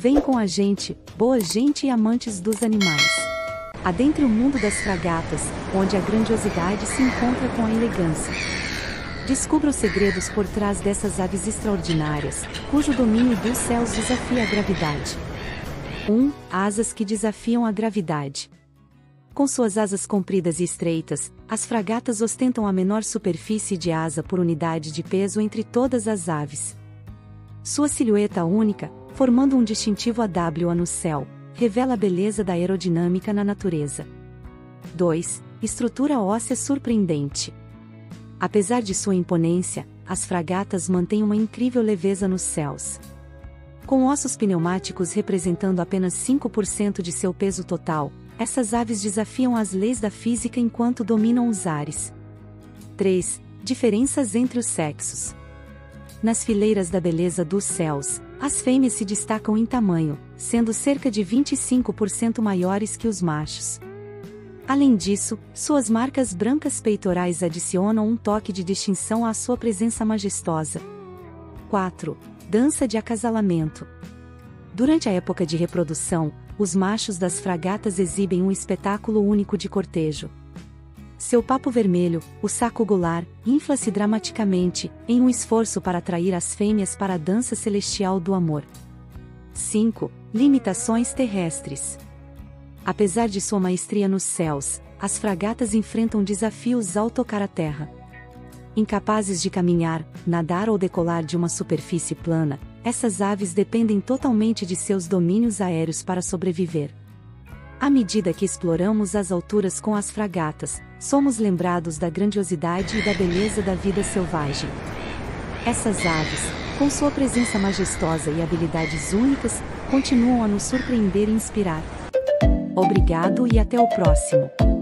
Vem com a gente, boa gente e amantes dos animais. Adentre o mundo das fragatas, onde a grandiosidade se encontra com a elegância. Descubra os segredos por trás dessas aves extraordinárias, cujo domínio dos céus desafia a gravidade. 1. Asas que desafiam a gravidade. Com suas asas compridas e estreitas, as fragatas ostentam a menor superfície de asa por unidade de peso entre todas as aves. Sua silhueta única, formando um distintivo AWA no céu, revela a beleza da aerodinâmica na natureza. 2. Estrutura óssea surpreendente. Apesar de sua imponência, as fragatas mantêm uma incrível leveza nos céus. Com ossos pneumáticos representando apenas 5% de seu peso total, essas aves desafiam as leis da física enquanto dominam os ares. 3. Diferenças entre os sexos. Nas fileiras da beleza dos céus, as fêmeas se destacam em tamanho, sendo cerca de 25% maiores que os machos. Além disso, suas marcas brancas peitorais adicionam um toque de distinção à sua presença majestosa. 4. Dança de acasalamento. Durante a época de reprodução, os machos das fragatas exibem um espetáculo único de cortejo. Seu papo vermelho, o saco gular, infla-se dramaticamente, em um esforço para atrair as fêmeas para a dança celestial do amor. 5. Limitações terrestres. Apesar de sua maestria nos céus, as fragatas enfrentam desafios ao tocar a terra. Incapazes de caminhar, nadar ou decolar de uma superfície plana, essas aves dependem totalmente de seus domínios aéreos para sobreviver. À medida que exploramos as alturas com as fragatas, somos lembrados da grandiosidade e da beleza da vida selvagem. Essas aves, com sua presença majestosa e habilidades únicas, continuam a nos surpreender e inspirar. Obrigado e até o próximo!